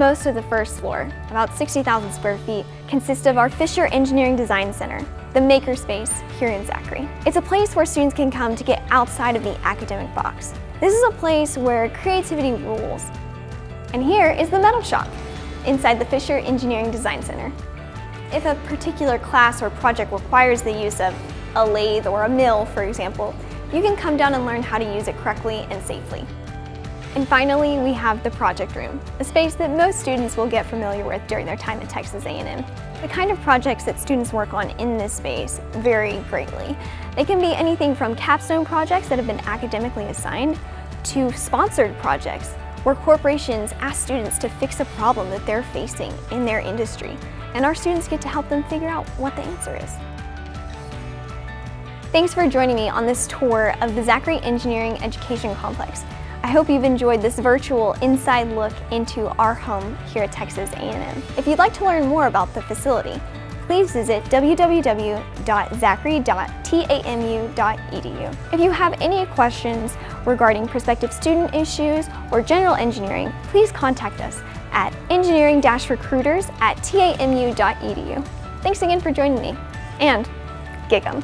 Most of the first floor, about 60,000 square feet, consists of our Fischer Engineering Design Center, the makerspace here in Zachry. It's a place where students can come to get outside of the academic box. This is a place where creativity rules. And here is the metal shop inside the Fischer Engineering Design Center. If a particular class or project requires the use of a lathe or a mill, for example, you can come down and learn how to use it correctly and safely. And finally, we have the project room, a space that most students will get familiar with during their time at Texas A&M. The kind of projects that students work on in this space vary greatly. They can be anything from capstone projects that have been academically assigned to sponsored projects where corporations ask students to fix a problem that they're facing in their industry. And our students get to help them figure out what the answer is. Thanks for joining me on this tour of the Zachry Engineering Education Complex. I hope you've enjoyed this virtual inside look into our home here at Texas A&M. If you'd like to learn more about the facility, please visit www.zachry.tamu.edu. If you have any questions regarding prospective student issues or general engineering, please contact us at engineering-recruiters at tamu.edu. Thanks again for joining me, and gig 'em.